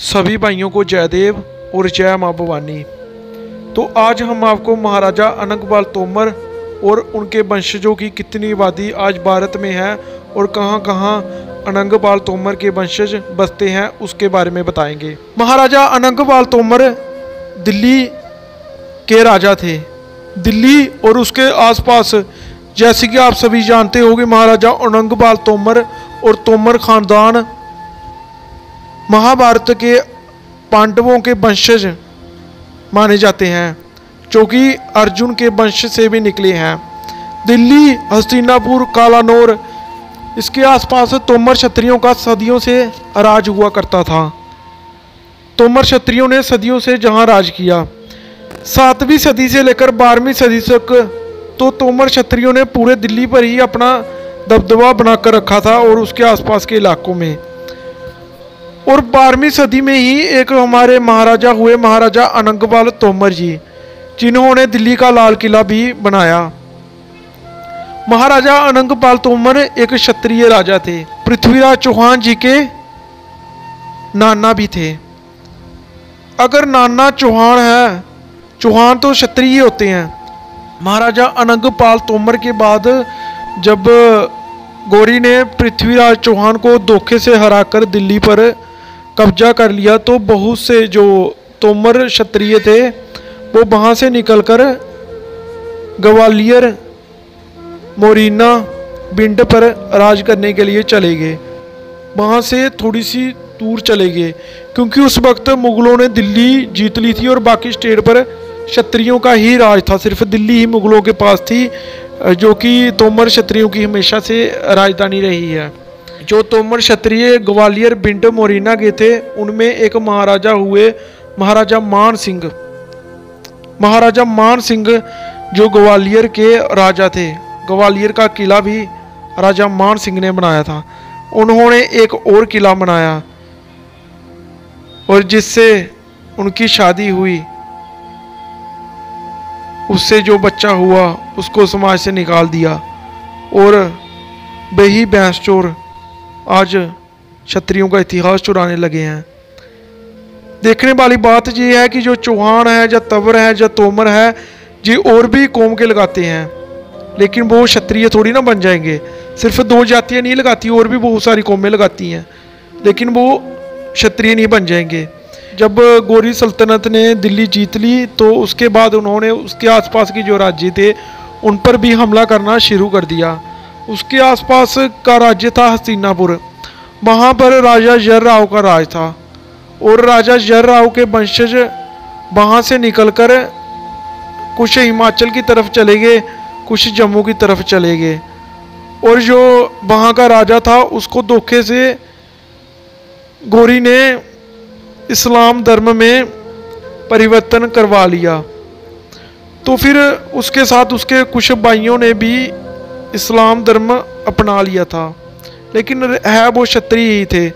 सभी भाइयों को जयदेव और जय माँ भवानी। तो आज हम आपको महाराजा अनंगपाल तोमर और उनके वंशजों की कितनी आबादी आज भारत में है और कहाँ कहाँ अनंगपाल तोमर के वंशज बसते हैं, उसके बारे में बताएँगे। महाराजा अनंगपाल तोमर दिल्ली के राजा थे। दिल्ली और उसके आसपास, जैसे कि आप सभी जानते होंगे, महाराजा अनंगपाल तोमर और तोमर खानदान महाभारत के पांडवों के वंशज माने जाते हैं, जो कि अर्जुन के वंश से भी निकले हैं। दिल्ली, हस्तिनापुर, कालानौर, इसके आसपास तोमर क्षत्रियों का सदियों से राज हुआ करता था। तोमर क्षत्रियों ने सदियों से जहाँ राज किया। सातवीं सदी से लेकर बारहवीं सदी तक तो तोमर क्षत्रियों ने पूरे दिल्ली पर ही अपना दबदबा बनाकर रखा था और उसके आसपास के इलाकों में। और बारहवीं सदी में ही एक हमारे महाराजा हुए महाराजा अनंगपाल तोमर जी, जिन्होंने दिल्ली का लाल किला भी बनाया। महाराजा अनंगपाल तोमर एक क्षत्रिय राजा थे। पृथ्वीराज चौहान जी के नाना भी थे। अगर नाना चौहान है, चौहान तो क्षत्रिय होते हैं। महाराजा अनंगपाल तोमर के बाद जब गौरी ने पृथ्वीराज चौहान को धोखे से हराकर दिल्ली पर कब्जा कर लिया तो बहुत से जो तोमर क्षत्रिय थे, वो वहाँ से निकलकर ग्वालियर, मोरीना, बिंड पर राज करने के लिए चले गए। वहाँ से थोड़ी सी दूर चले गए, क्योंकि उस वक्त मुगलों ने दिल्ली जीत ली थी और बाकी स्टेट पर क्षत्रियों का ही राज था। सिर्फ़ दिल्ली ही मुगलों के पास थी, जो कि तोमर क्षत्रियों की हमेशा से राजधानी रही है। जो तोमर क्षत्रिय ग्वालियर बिंड मोरिना के थे, उनमें एक महाराजा हुए महाराजा मान सिंह। महाराजा मान सिंह जो ग्वालियर के राजा थे। ग्वालियर का किला भी राजा मान सिंह ने बनाया था। उन्होंने एक और किला बनाया और जिससे उनकी शादी हुई। उससे जो बच्चा हुआ, उसको समाज से निकाल दिया और वही भैंस चोर आज क्षत्रियों का इतिहास चुराने लगे हैं। देखने वाली बात ये है कि जो चौहान है या तवर है या तोमर है जी और भी कौम के लगाते हैं। लेकिन वो क्षत्रिय थोड़ी ना बन जाएँगे। सिर्फ़ दो जातियाँ नहीं लगाती, और भी बहुत सारी कौमें लगाती हैं। लेकिन वो क्षत्रिय नहीं बन जाएँगे। जब गोरी सल्तनत ने दिल्ली जीत ली तो उसके बाद उन्होंने उसके आसपास की जो राज्य थे, उन पर भी हमला करना शुरू कर दिया। उसके आसपास का राज्य था हस्तिनापुर। वहाँ पर राजा जर राव का राज था। और राजा जर राव के वंशज वहाँ से निकलकर कुछ हिमाचल की तरफ़ चले गए, कुछ जम्मू की तरफ़ चले गए। और जो वहाँ का राजा था, उसको धोखे से गोरी ने इस्लाम धर्म में परिवर्तन करवा लिया। तो फिर उसके साथ उसके कुछ भाइयों ने भी इस्लाम धर्म अपना लिया था। लेकिन है वो क्षत्रिय ही थे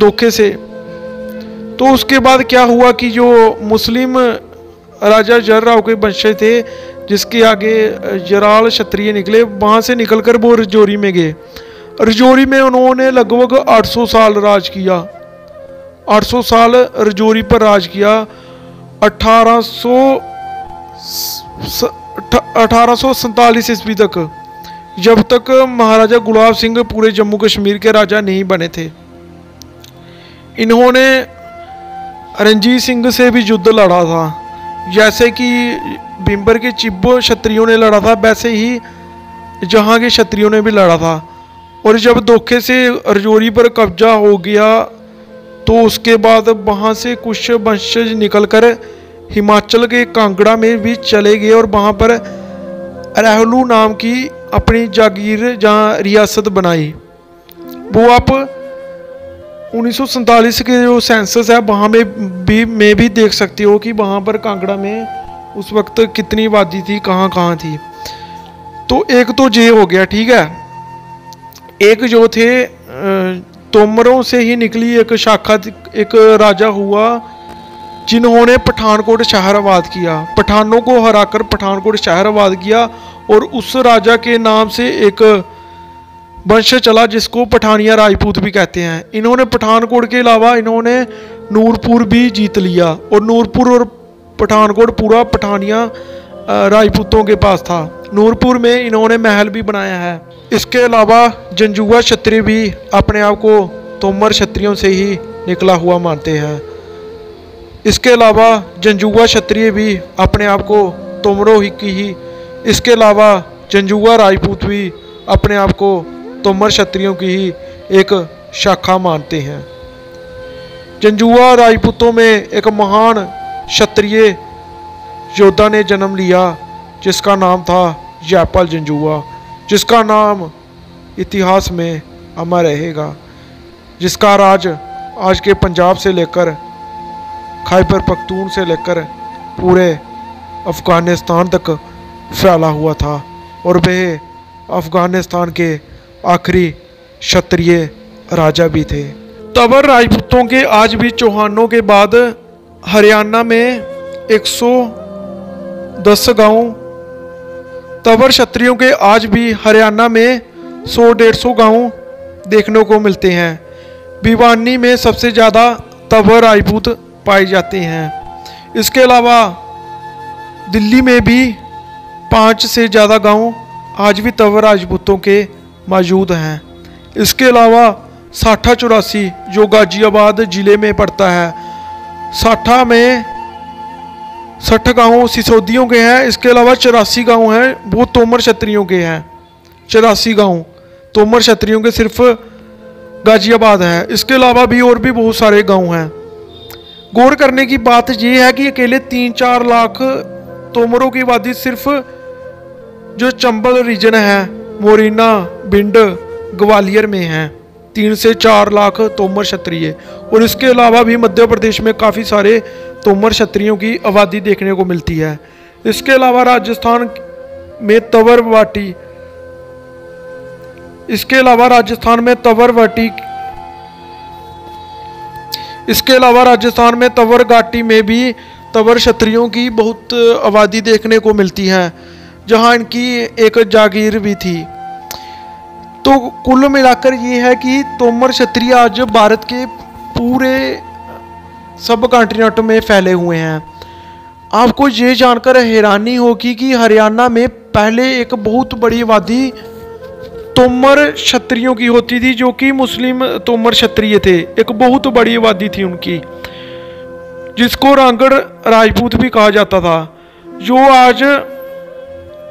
धोखे से। तो उसके बाद क्या हुआ कि जो मुस्लिम राजा जर्राव के वंशज थे, जिसके आगे जराल क्षत्रिय निकले, वहाँ से निकलकर वो रजौरी में गए। रजौरी में उन्होंने लगभग 800 साल राज किया। 800 साल रजौरी पर राज किया। अठारह सौ अठारह सौ सैतालीस ईस्वी तक। जब तक महाराजा गुलाब सिंह पूरे जम्मू कश्मीर के राजा नहीं बने थे। इन्होंने रंजीत सिंह से भी युद्ध लड़ा था। जैसे कि बिम्बर के चिब्बो क्षत्रियों ने लड़ा था, वैसे ही जहाँ के क्षत्रियों ने भी लड़ा था। और जब धोखे से रजौरी पर कब्जा हो गया तो उसके बाद वहाँ से कुछ वंशज निकलकर हिमाचल के कांगड़ा में भी चले गए और वहाँ पर रहलू नाम की अपनी जागीर जहाँ रियासत बनाई। वो आप उन्नीस के जो सेंसस है, वहाँ में भी में भी देख सकते हो कि वहाँ पर कांगड़ा में उस वक्त कितनी आबादी थी, कहाँ कहाँ थी। तो एक तो जे हो गया, ठीक है? एक जो थे तोमरों से ही निकली एक शाखा, एक राजा हुआ, जिन्होंने पठानकोट शहर आबाद किया। पठानों को हराकर पठानकोट शहर आबाद किया और उस राजा के नाम से एक वंश चला, जिसको पठानिया राजपूत भी कहते हैं। इन्होंने पठानकोट के अलावा इन्होंने नूरपुर भी जीत लिया और नूरपुर और पठानकोट पूरा पठानिया राजपूतों के पास था। नूरपुर में इन्होंने महल भी बनाया है। इसके अलावा जंजुआ क्षत्रिय भी अपने आप को तोमर क्षत्रियों से ही निकला हुआ मानते हैं। इसके अलावा जंजुआ क्षत्रिय भी अपने आप को तोमरों की ही इसके अलावा जंजुआ राजपूत भी अपने आप को तोमर क्षत्रियों की ही एक शाखा मानते हैं। जंजुआ राजपूतों में एक महान क्षत्रिय योद्धा ने जन्म लिया, जिसका नाम था जयपाल जंजुआ, जिसका नाम इतिहास में अमर रहेगा, जिसका राज आज के पंजाब से लेकर खैबर पख्तून से लेकर पूरे अफ़गानिस्तान तक फैला हुआ था और वह अफ़गानिस्तान के आखिरी क्षत्रिय राजा भी थे। तबर राजपूतों के आज भी चौहानों के बाद हरियाणा में 110 गाँव, तबर क्षत्रियों के आज भी हरियाणा में 100-150 गाँव देखने को मिलते हैं। भिवानी में सबसे ज़्यादा तबर राजपूत पाए जाते हैं। इसके अलावा दिल्ली में भी पाँच से ज़्यादा गाँव आज भी तवर राजपूतों के मौजूद हैं। इसके अलावा साठा चौरासी जो गाजियाबाद ज़िले में पड़ता है, साठा में सठ गाँव सिसोदियों के हैं, इसके अलावा चौरासी गाँव हैं, वो तोमर क्षत्रियों के हैं। चौरासी गाँव, तोमर क्षत्रियों के सिर्फ़ गाजियाबाद है। इसके अलावा भी और भी बहुत सारे गाँव हैं। गौर करने की बात यह है कि अकेले तीन चार लाख तोमरों की आबादी सिर्फ़ जो चंबल रीजन है, मोरिना भिंड ग्वालियर में है। तीन से चार लाख तोमर क्षत्रिय। और इसके अलावा भी मध्य प्रदेश में काफ़ी सारे तोमर क्षत्रियों की आबादी देखने को मिलती है। इसके अलावा राजस्थान में तवर वाटी इसके अलावा राजस्थान में तवर वाटी इसके अलावा राजस्थान में तवर घाटी में भी तवर क्षत्रियों की बहुत आबादी देखने को मिलती है। जहाँ इनकी एक जागीर भी थी। तो कुल मिलाकर ये है कि तोमर क्षत्रिय आज भारत के पूरे सब कॉन्टिनेंट में फैले हुए हैं। आपको ये जानकर हैरानी होगी कि हरियाणा में पहले एक बहुत बड़ी आबादी तोमर क्षत्रियों की होती थी, जो कि मुस्लिम तोमर क्षत्रिय थे। एक बहुत बड़ी आबादी थी उनकी, जिसको रांगड़ राजपूत भी कहा जाता था, जो आज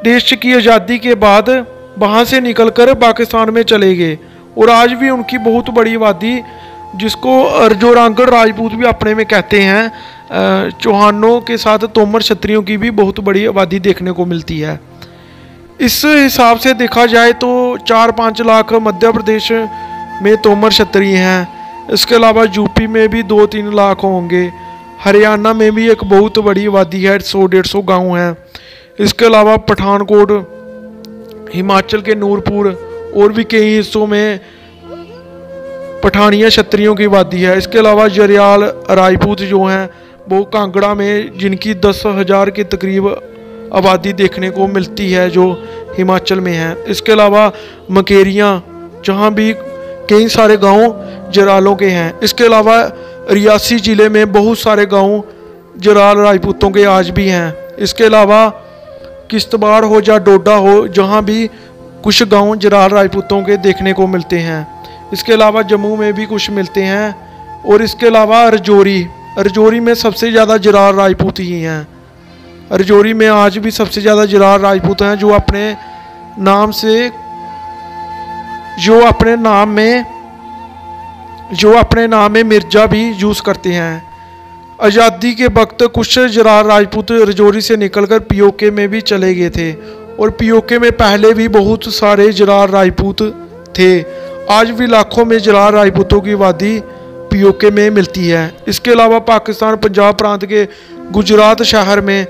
देश की आज़ादी के बाद वहाँ से निकलकर पाकिस्तान में चले गए। और आज भी उनकी बहुत बड़ी आबादी, जिसको जो रांगड़ राजपूत भी अपने में कहते हैं चौहानों के साथ तोमर क्षत्रियों की भी बहुत बड़ी आबादी देखने को मिलती है। इस हिसाब से देखा जाए तो चार पाँच लाख मध्य प्रदेश में तोमर क्षत्रिय हैं। इसके अलावा यूपी में भी दो तीन लाख होंगे। हरियाणा में भी एक बहुत बड़ी आबादी है, सौ डेढ़ सौ गाँव हैं। इसके अलावा पठानकोट, हिमाचल के नूरपुर और भी कई हिस्सों में पठानिया क्षत्रियों की आबादी है। इसके अलावा जरियाल राजपूत जो हैं, वो कांगड़ा में जिनकी दस हज़ार के तकरीब आबादी देखने को मिलती है, जो हिमाचल में है। इसके अलावा मकेरियाँ, जहाँ भी कई सारे गाँव जरालों के हैं। इसके अलावा रियासी ज़िले में बहुत सारे गाँव जराल राजपूतों के आज भी हैं। इसके अलावा किश्तवाड़ हो या डोडा हो, जहाँ भी कुछ गाँव जरार राजपूतों के देखने को मिलते हैं। इसके अलावा जम्मू में भी कुछ मिलते हैं, और इसके अलावा रजौरी रजौरी में सबसे ज़्यादा जरार राजपूत ही हैं। रजौरी में आज भी सबसे ज़्यादा जरार राजपूत हैं, जो अपने नाम से, जो अपने नाम में, जो अपने नाम में मिर्ज़ा भी यूज़ करते हैं। आज़ादी के वक्त कुछ राजपूत रजौरी से निकलकर पीओके में भी चले गए थे और पीओके में पहले भी बहुत सारे जरार राजपूत थे। आज भी लाखों में जरार राजपूतों की आबादी पीओके में मिलती है। इसके अलावा पाकिस्तान, पंजाब प्रांत के गुजरात शहर में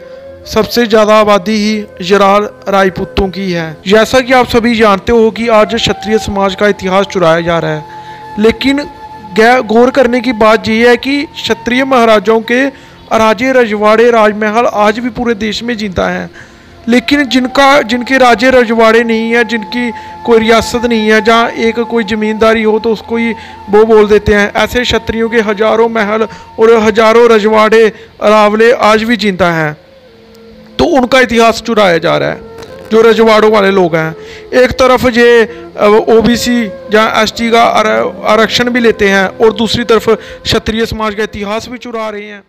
सबसे ज़्यादा आबादी ही जरार राजपूतों की है। जैसा कि आप सभी जानते हो कि आज क्षत्रिय समाज का इतिहास चुराया जा रहा है, लेकिन गौर करने की बात यह है कि क्षत्रिय महाराजाओं के राजे रजवाड़े राजमहल आज भी पूरे देश में जीता है। लेकिन जिनका, जिनके राजे रजवाड़े नहीं है, जिनकी कोई रियासत नहीं है, जहाँ एक कोई ज़मींदारी हो तो उसको ही वो बोल देते हैं। ऐसे क्षत्रियों के हज़ारों महल और हज़ारों रजवाड़े अरावले आज भी जीता है। तो उनका इतिहास चुराया जा रहा है। जो रजवाड़ों वाले लोग हैं। एक तरफ़ ये ओबीसी या एसटी का आरक्षण भी लेते हैं और दूसरी तरफ़ क्षत्रिय समाज का इतिहास भी चुरा रहे हैं।